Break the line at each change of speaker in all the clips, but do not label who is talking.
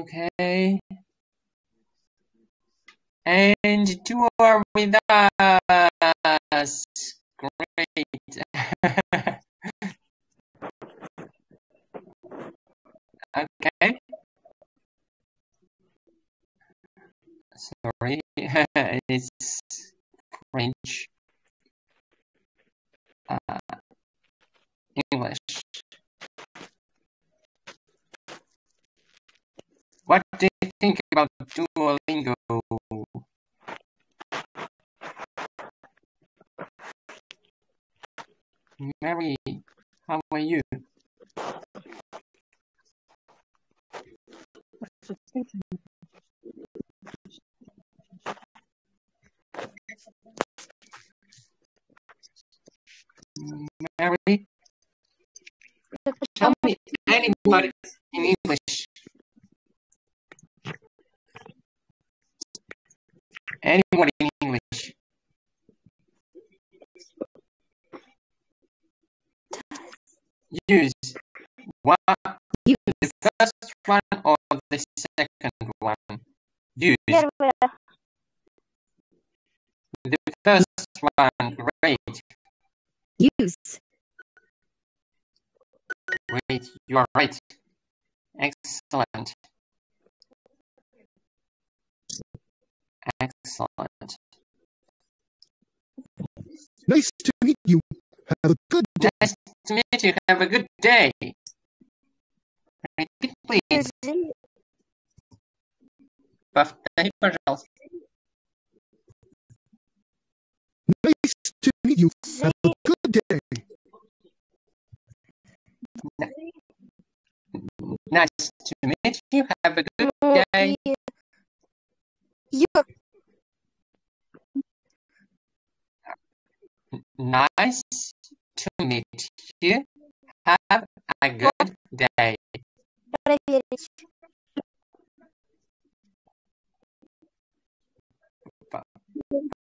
Okay. And two are with us. Great. okay. Sorry, it's French. Uh, English. What do you think about Duolingo? Mary, how are you? Mary, tell me anybody in English. anyone in English. Use one,
Use.
the first one or the second one. Use. The first one, great.
Use.
Wait, you are right. Excellent. Excellent.
Nice to meet you. Have a good day.
Nice to meet you. Have a good day. Repeat, please.
Извини.
Повтори, пожалуйста.
Nice to meet you. Have a good day.
Nice to meet you.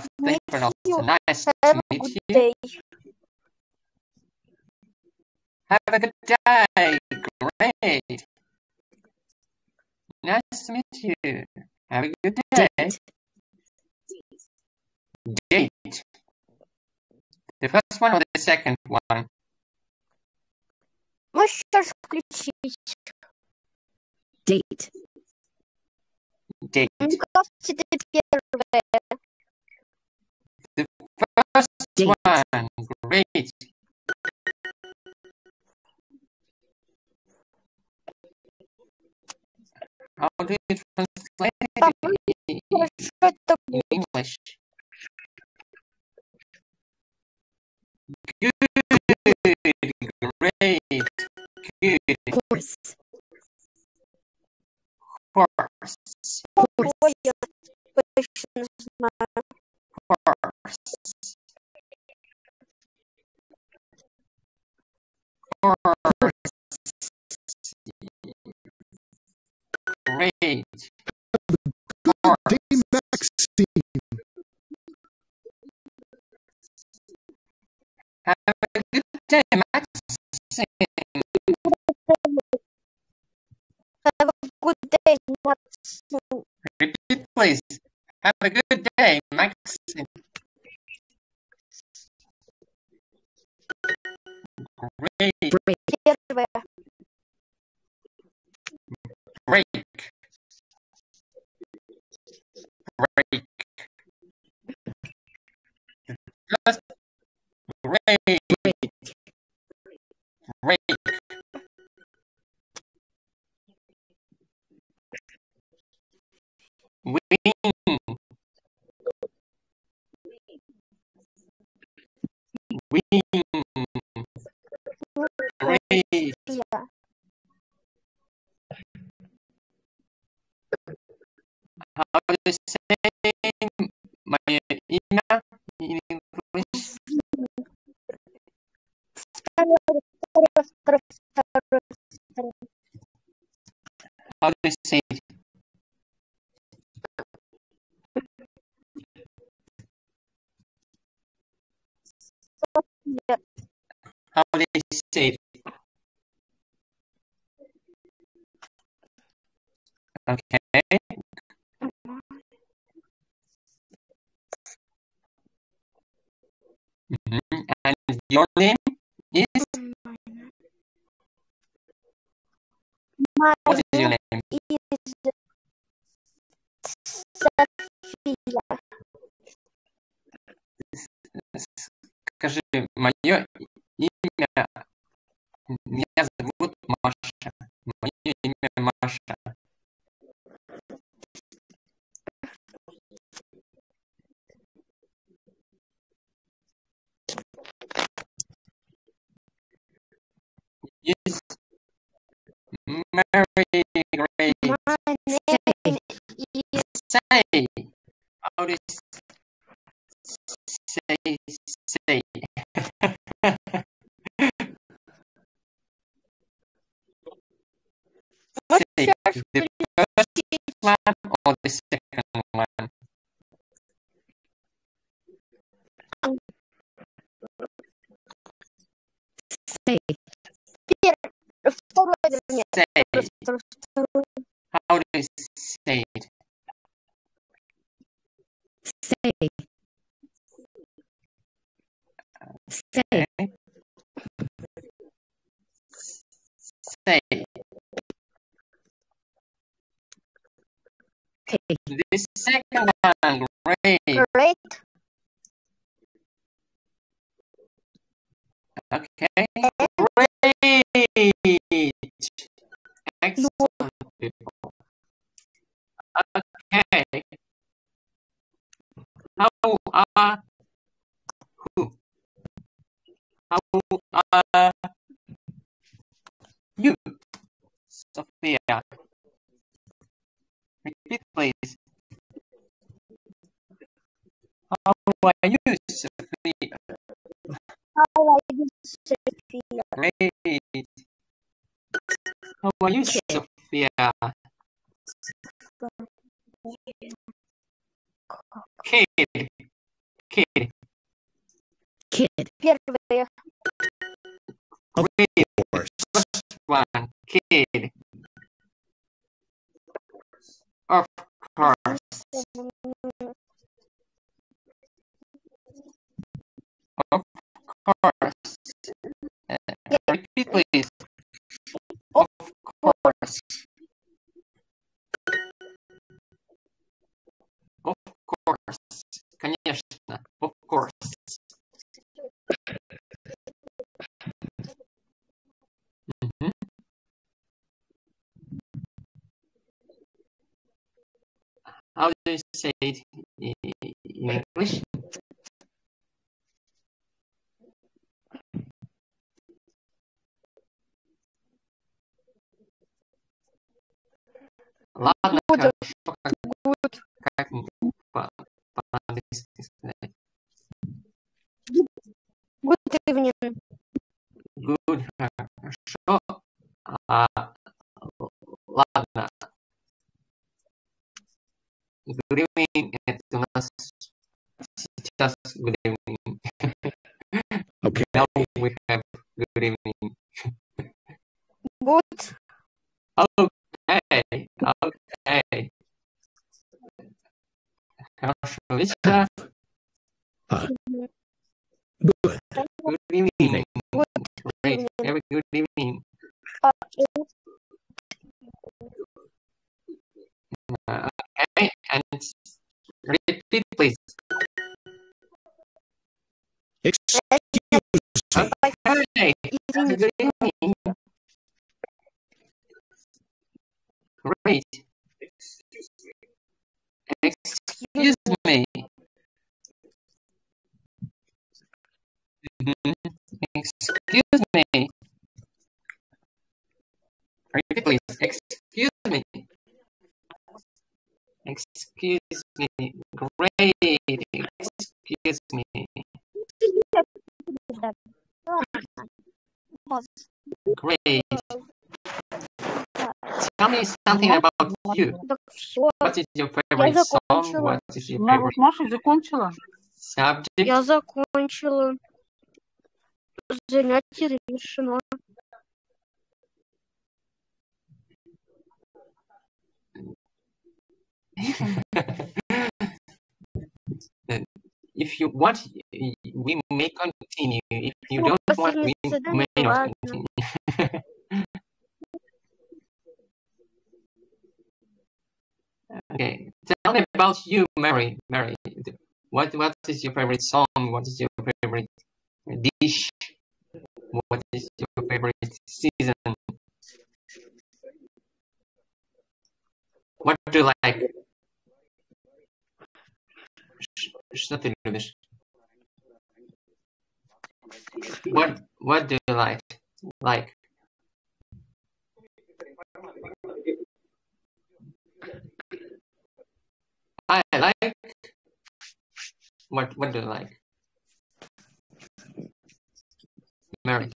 Повтори, пожалуйста.
you.
Nice to
Have a
meet
good
you.
day.
Have a good day. Great. Nice to meet you. Have a good day.
Date.
Date. The first one or the second one?
Можешь еще раз включить?
Date.
Date.
Мне кажется, это первое.
one. Great. How do you translate it in English? Good, great, good.
Horse.
Horse.
Horse.
Horse. Great.
Good day, Maxine.
Have a good day, Maxine.
Have a good day, Maxine.
Repeat, please. Have a good day, Maxine. Great
Break.
Первое.
Break. Break. Just the same my English. How do you say it? How do you say it? Okay. Your name is?
My
What is your name?
is София.
Скажи, мое имя, меня зовут Маша. Мое имя Маша. Mary say? Do you say say? Say the first one or the second one?
Say.
Say. How do you say it?
Say. Say.
Say.
Okay.
The second one, great.
Great.
Okay. Are who? How are you, Sophia? Repeat, please. How are you, Sophia?
How are you, Sophia?
Great. How are you,
Okay.
Sophia? Kid. Kid.
Kid.
Pierre.
Horse.
One. Kid. Of course. Of course. Uh, repeat, please. Of course. Of course. Конечно. Of course. How do you say it in English? Ладно, хорошо,
Okay,
now we have good evening.
Good.
Okay, okay. How's Lisa?
Uh, good.
Good evening.
Good.
Great. Have a good evening.
Uh,
uh, okay, and repeat, please.
Excuse
Great. Excuse me. Mm-hmm. Excuse me. Mm -hmm. Please, excuse me. Excuse me. Great. Excuse me. Great. Tell me something about you. What is your favorite song? What is your favorite
Маша закончила.
subject?
Я закончила. Занятие завершено.
if you want, we may continue. If you don't want, we may not continue. okay, tell me about you, Mary. Mary, what what is your favorite song? What is your favorite dish? What is your favorite season? What do you like? There's nothing to miss. What What do you like? Like. I like. What What do you like? Mary.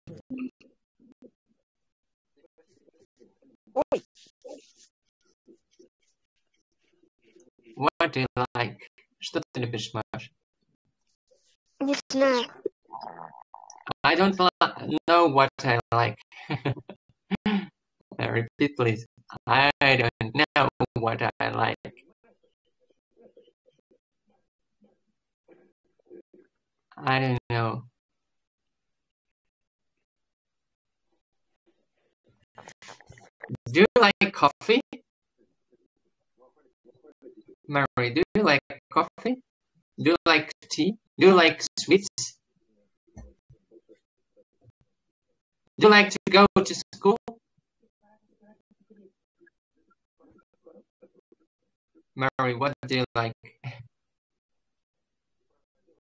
What do you like? Что ты любишь, Маш?
не знаю.
I don't li- know what I like. Uh, Repeat, please. I don't know what I like. I don't know. Do you like coffee? Mary, do you like coffee? Do you like tea? Do you like sweets? Do you like to go to school? Mary, what do you like?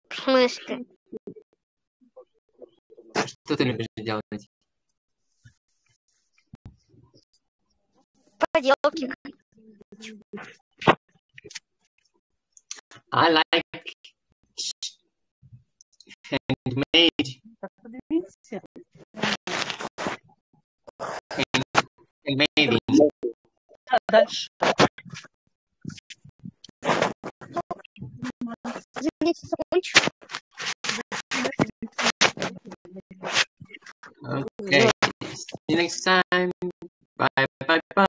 В смысле?
Что ты любишь делать?
Поделки.
I like handmade. Handmade. Okay. See you next time. Bye bye bye.